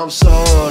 I'm solo.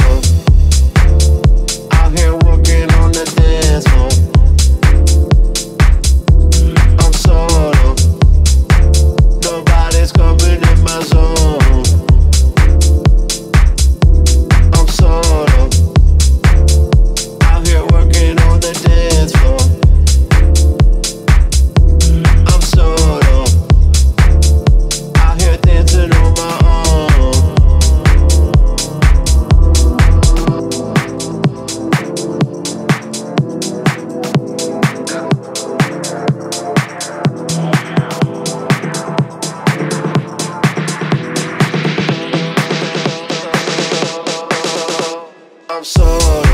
I'm solo.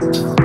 capital.